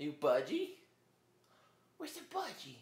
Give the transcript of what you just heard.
You budgie? Where's the budgie?